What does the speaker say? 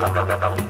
خطط طويل